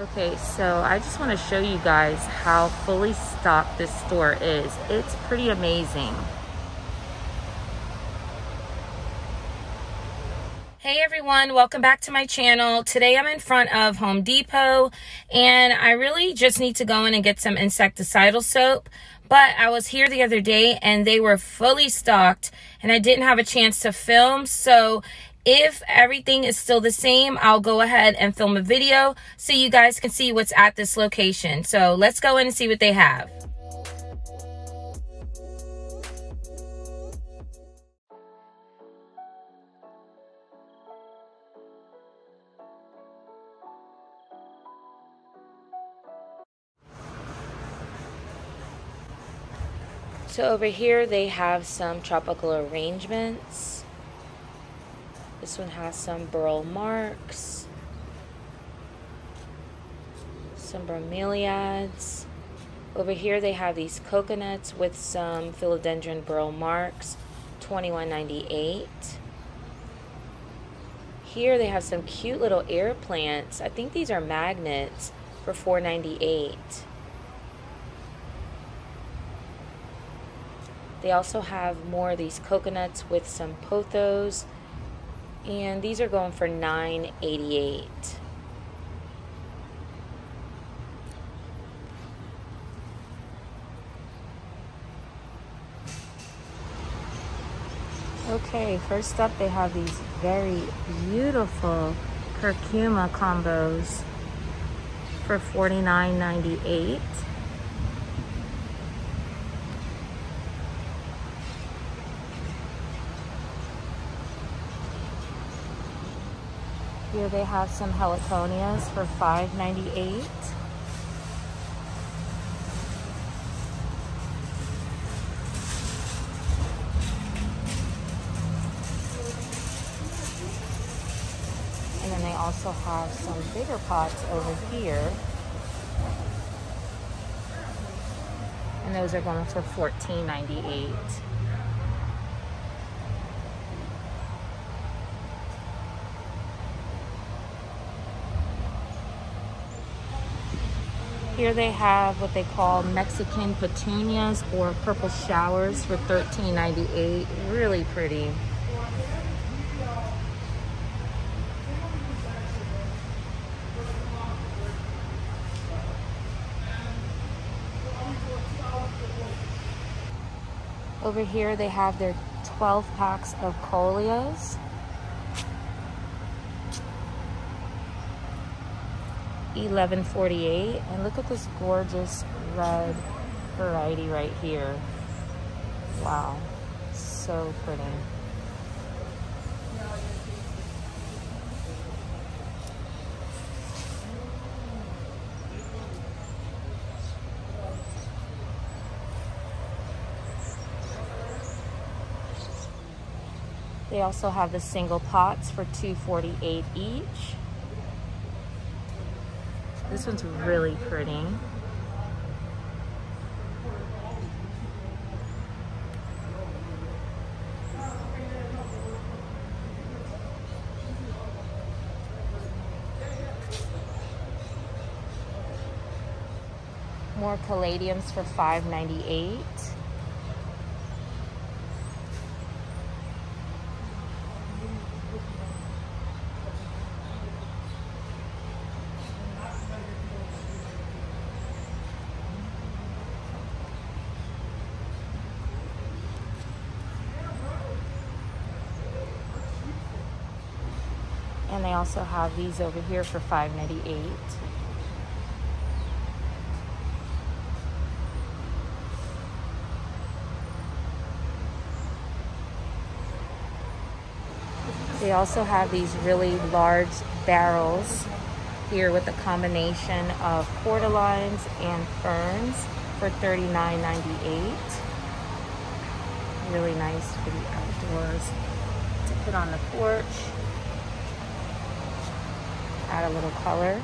Okay, so I just want to show you guys how fully stocked this store is. It's pretty amazing. Hey everyone, welcome back to my channel. Today I'm in front of Home Depot and I really just need to go in and get some insecticidal soap. But I was here the other day and they were fully stocked and I didn't have a chance to film. So if everything is still the same, I'll go ahead and film a video so you guys can see what's at this location. So let's go in and see what they have. So over here they have some tropical arrangements. This one has some Burle Marx, some bromeliads. Over here they have these coconuts with some philodendron Burle Marx, 21.98. Here they have some cute little air plants. I think these are magnets for 4.98. They also have more of these coconuts with some pothos and these are going for 988 Okay, first up they have these very beautiful curcuma combos for $49.98. Here they have some heliconias for $5.98. And then they also have some bigger pots over here. And those are going for $14.98. Here they have what they call Mexican petunias or purple showers for $13.98. Really pretty. Over here they have their 12 packs of coleus 1148 and look at this gorgeous red variety right here wow so pretty They also have the single pots for 248 each. This one's really pretty. More caladiums for $5.98. And they also have these over here for $5.98. They also have these really large barrels here with a combination of cordylines and ferns for $39.98. Really nice for the outdoors to put on the porch add a little color.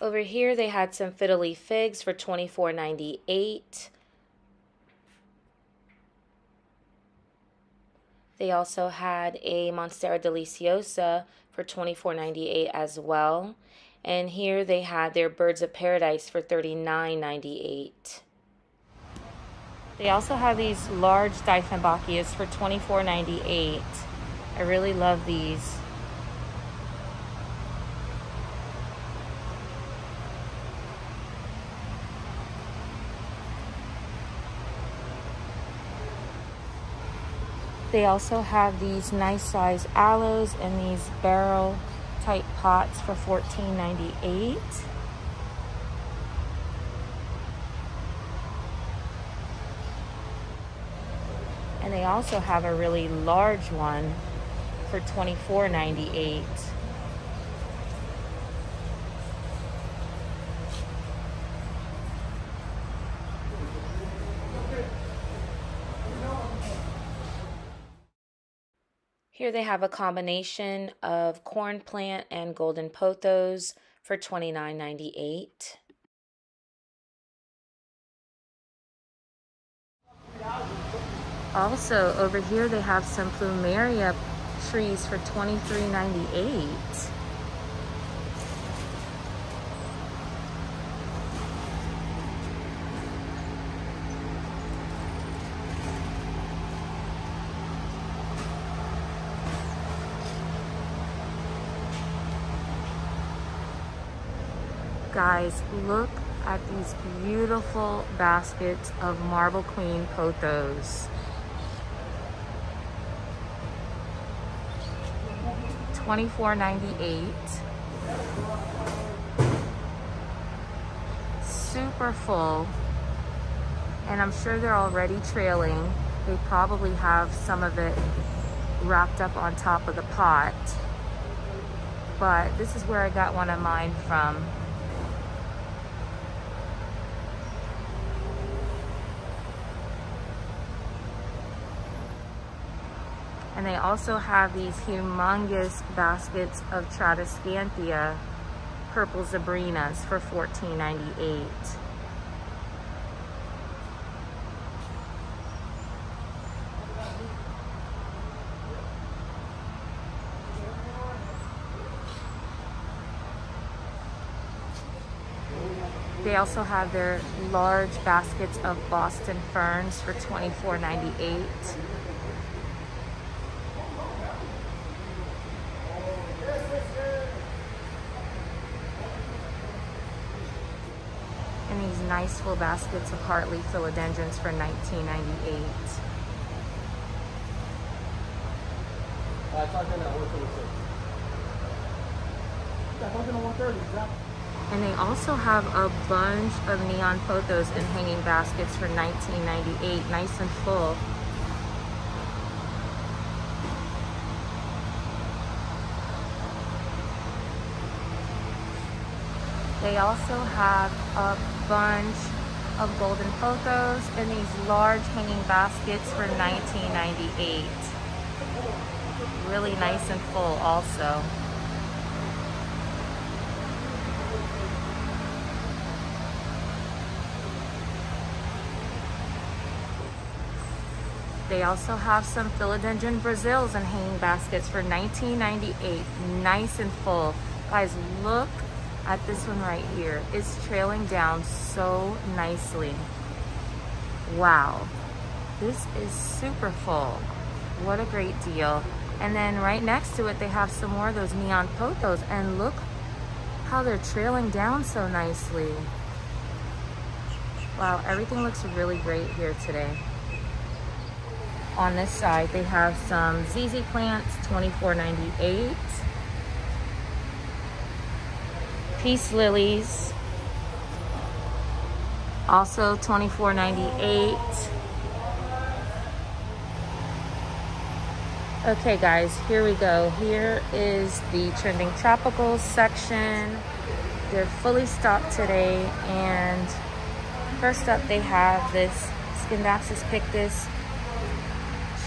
Over here they had some fiddle leaf figs for $24.98. They also had a Monstera Deliciosa for $24.98 as well. And here they had their Birds of Paradise for $39.98. They also have these large Dieffenbachias for $24.98. I really love these. They also have these nice size aloes in these barrel type pots for $14.98. And they also have a really large one for $24.98. Here they have a combination of corn plant and golden pothos for $29.98. Also, over here they have some plumeria trees for $23.98. Guys, look at these beautiful baskets of Marble Queen pothos. $24.98. Super full. And I'm sure they're already trailing. They probably have some of it wrapped up on top of the pot. But this is where I got one of mine from. And they also have these humongous baskets of Tradescantia purple Zebrinas for $14.98. They also have their large baskets of Boston ferns for $24.98. nice full baskets of heartleaf philodendrons for $19.98. And they also have a bunch of neon pothos and hanging baskets for $19.98, nice and full. They also have a bunch of golden pothos in these large hanging baskets for $19.98. Really nice and full also. They also have some philodendron Brasils in hanging baskets for $19.98. Nice and full. Guys, look at this one right here. It's trailing down so nicely. Wow. This is super full. What a great deal. And then right next to it, they have some more of those neon pothos. And look how they're trailing down so nicely. Wow, everything looks really great here today. On this side, they have some ZZ plants, $24.98. Peace lilies. Also $24.98. Okay guys, here we go. Here is the trending tropicals section. They're fully stocked today and first up they have this Scindapsus pictus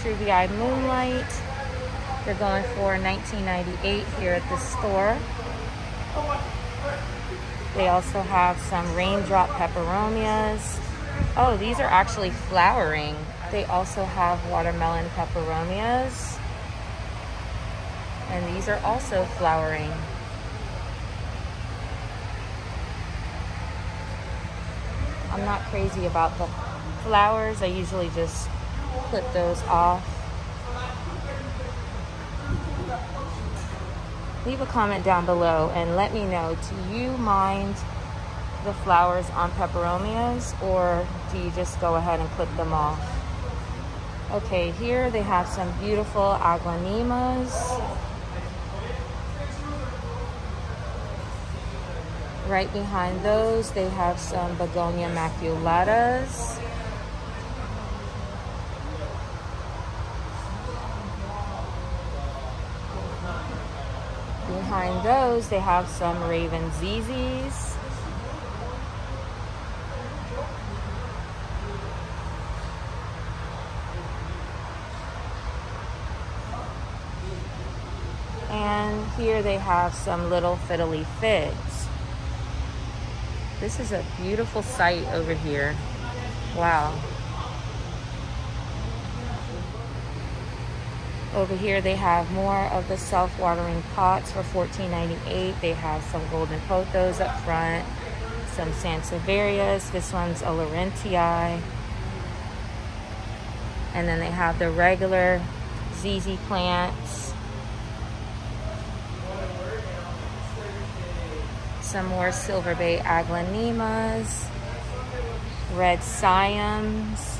treubii Moonlight. They're going for $19.98 here at the store. They also have some raindrop peperomias. Oh, these are actually flowering. They also have watermelon peperomias. And these are also flowering. I'm not crazy about the flowers. I usually just clip those off Leave a comment down below and let me know, do you mind the flowers on peperomias or do you just go ahead and clip them off? Okay, here they have some beautiful aglaonemas. Right behind those, they have some begonia maculatas. Behind those, they have some Raven ZZs. And here they have some little fiddly figs. This is a beautiful sight over here. Wow. Over here they have more of the self-watering pots for $14.98. They have some golden pothos up front, some sansevierias. This one's a Laurentii. And then they have the regular ZZ plants. some more Silver Bay aglaonemas, red siams,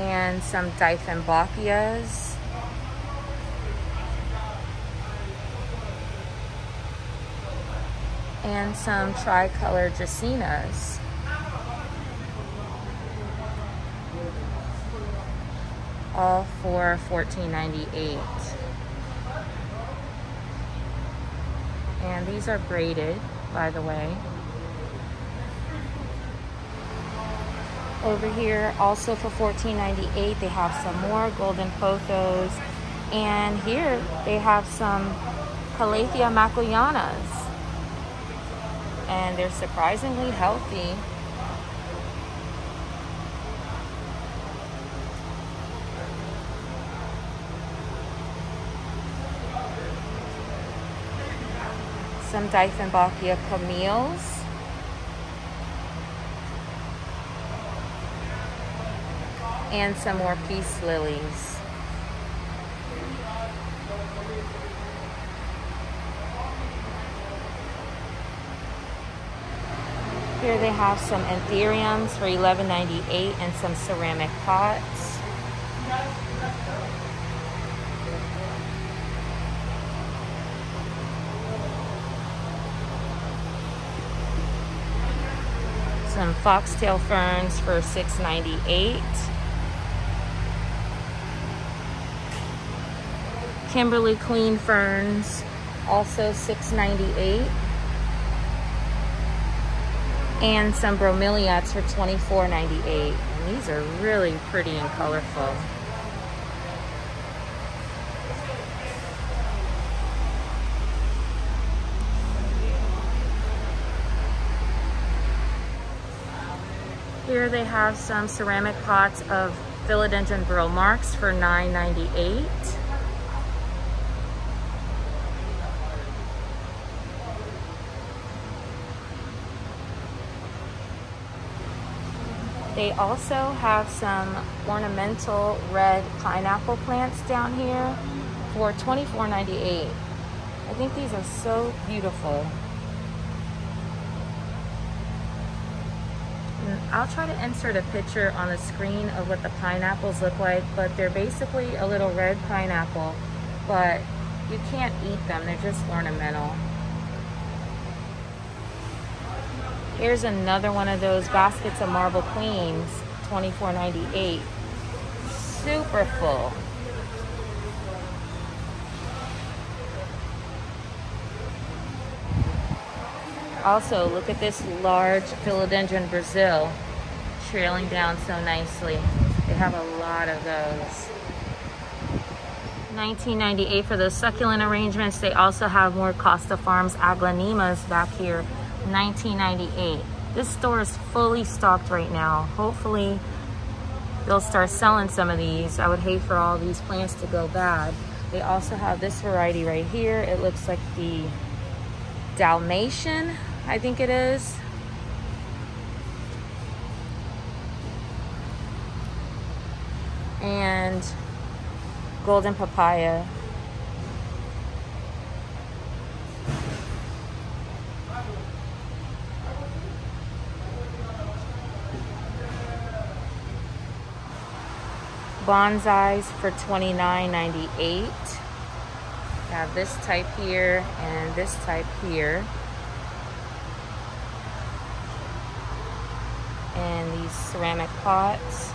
and some Dieffenbachs. And some tricolor dracaenas. All for $14.98. And these are braided, by the way. Over here, also for $14.98, they have some more golden pothos. And here, they have some Calathea makoyanas. And they're surprisingly healthy. some Dieffenbachia camille's. And some more peace lilies. Here they have some anthuriums for $11.98 and some ceramic pots. some foxtail ferns for $6.98. Kimberly Queen ferns, also $6.98. And some bromeliads for $24.98. And these are really pretty and colorful. Here they have some ceramic pots of philodendron Burle Marx for $9.98. They also have some ornamental red pineapple plants down here for $24.98. I think these are so beautiful. I'll try to insert a picture on the screen of what the pineapples look like, but they're basically a little red pineapple, but you can't eat them, they're just ornamental. Here's another one of those baskets of marble queens, $24.98. Super full. Also, look at this large philodendron Brasil trailing down so nicely. They have a lot of those. 1998 for those succulent arrangements. They also have more Costa Farms aglaonemas back here. 1998. This store is fully stocked right now. Hopefully they'll start selling some of these. I would hate for all these plants to go bad. They also have this variety right here. It looks like the Dalmatian I think it is. And golden papaya. Bonsais for $29.98. have this type here and this type here. And these ceramic pots.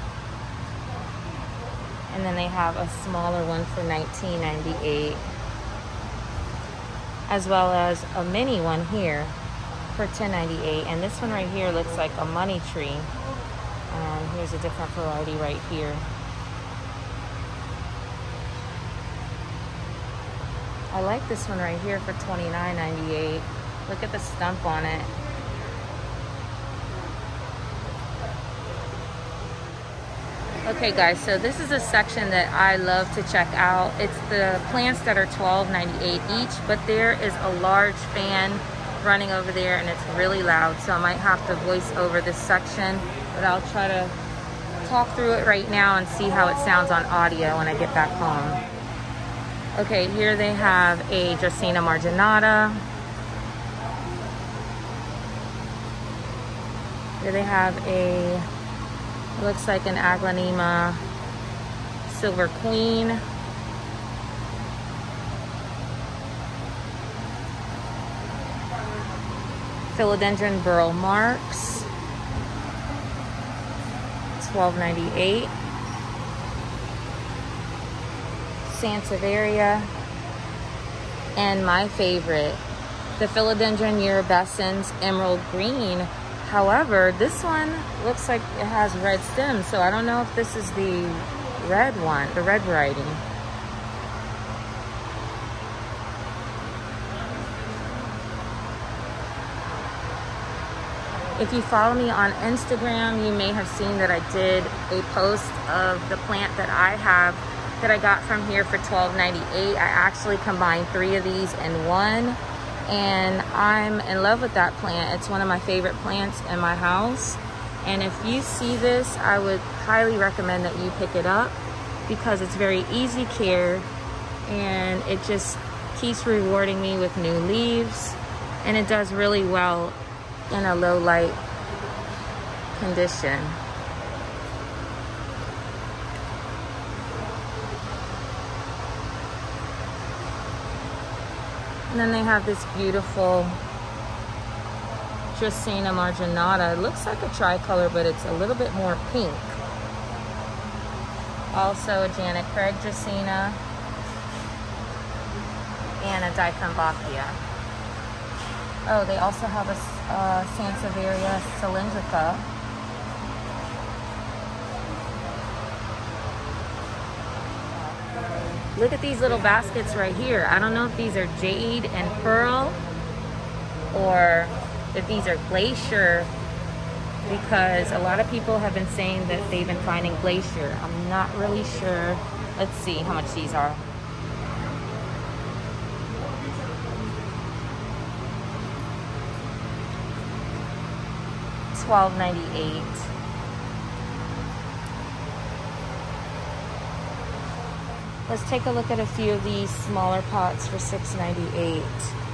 And then they have a smaller one for $19.98. As well as a mini one here for $10.98. And this one right here looks like a money tree. And here's a different variety right here. I like this one right here for $29.98. Look at the stump on it. Okay guys, so this is a section that I love to check out. It's the plants that are $12.98 each, but there is a large fan running over there and it's really loud. So I might have to voice over this section, but I'll try to talk through it right now and see how it sounds on audio when I get back home. Okay, here they have a Dracaena marginata. Here they have a, looks like an Aglaonema Silver Queen. Philodendron Burle Marx, 1298. Sansevieria, and my favorite, the Philodendron erubescens Emerald Green. However, this one looks like it has red stems, so I don't know if this is the red one, the red variety. If you follow me on Instagram, you may have seen that I did a post of the plant that I have that I got from here for $12.98. I actually combined three of these in one and I'm in love with that plant. It's one of my favorite plants in my house. And if you see this, I would highly recommend that you pick it up because it's very easy care and it just keeps rewarding me with new leaves and it does really well in a low light condition. And then they have this beautiful Dracaena marginata. It looks like a tricolor, but it's a little bit more pink. Also a Janet Craig Dracaena and a Dieffenbachia. Oh, they also have a uh, Sansevieria cylindrica. Look at these little baskets right here. I don't know if these are jade and pearl or if these are glacier because a lot of people have been saying that they've been finding glacier. I'm not really sure. Let's see how much these are. Twelve ninety eight. Let's take a look at a few of these smaller pots for $6.98.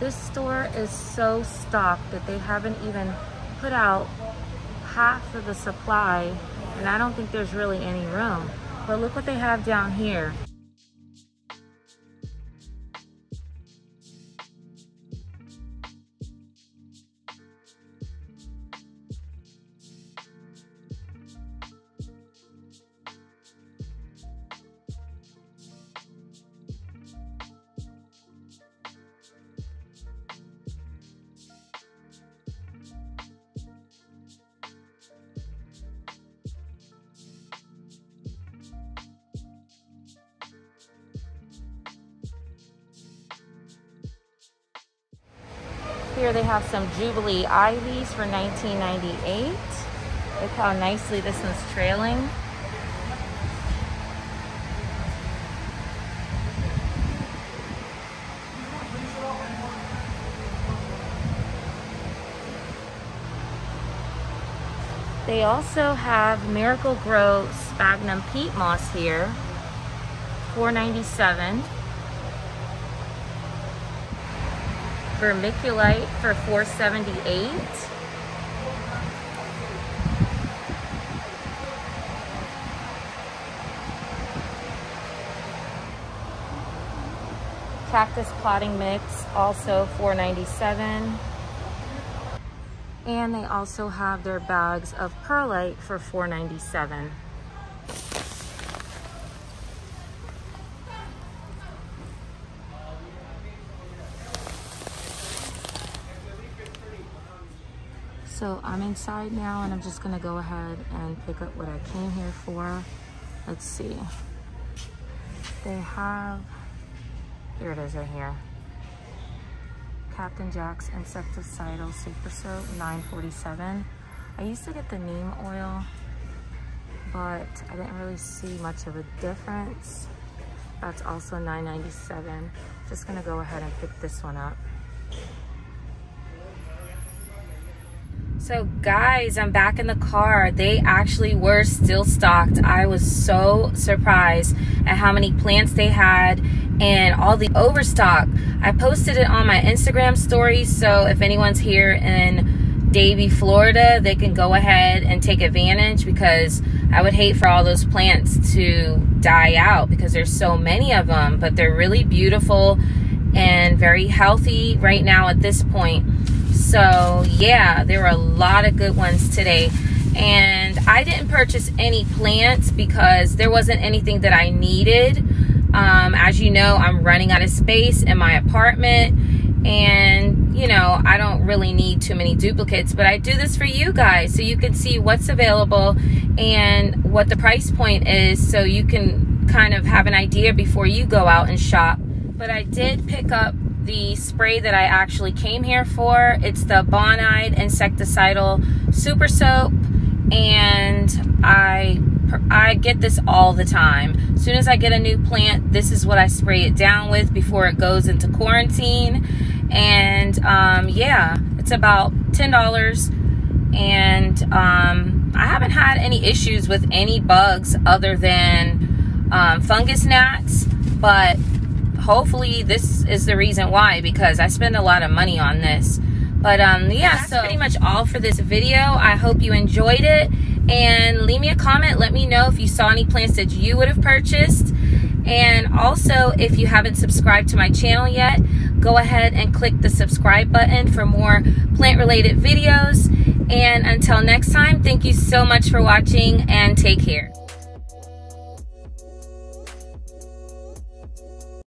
This store is so stocked that they haven't even put out half of the supply and I don't think there's really any room. But look what they have down here. Jubilee Ivies for 1998. Look how nicely this one's trailing. They also have Miracle-Gro Sphagnum Peat Moss here, 497. Vermiculite for 478 cactus potting mix also 497 and they also have their bags of perlite for 497 So I'm inside now and I'm just gonna go ahead and pick up what I came here for. Let's see. They have, here it is right here. Captain Jack's Insecticidal Super Soap, 947. I used to get the neem oil, but I didn't really see much of a difference. That's also 997. Just gonna go ahead and pick this one up. So guys, I'm back in the car. They actually were still stocked. I was so surprised at how many plants they had and all the overstock. I posted it on my Instagram story. So if anyone's here in Davie, Florida, they can go ahead and take advantage because I would hate for all those plants to die out because there's so many of them, but they're really beautiful and very healthy right now at this point. So yeah, there were a lot of good ones today. And I didn't purchase any plants because there wasn't anything that I needed. Um, as you know, I'm running out of space in my apartment and you know, I don't really need too many duplicates, but I do this for you guys so you can see what's available and what the price point is so you can kind of have an idea before you go out and shop. But I did pick up the spray that I actually came here for. It's the Bonide Insecticidal Super Soap and I I get this all the time. As soon as I get a new plant, this is what I spray it down with before it goes into quarantine. And um, yeah, it's about $10 and um, I haven't had any issues with any bugs other than um, fungus gnats, but hopefully this is the reason why because I spend a lot of money on this. But um, yeah, that's so pretty much all for this video. I hope you enjoyed it. And leave me a comment. Let me know if you saw any plants that you would have purchased. And also, if you haven't subscribed to my channel yet, go ahead and click the subscribe button for more plant-related videos. And until next time, thank you so much for watching and take care.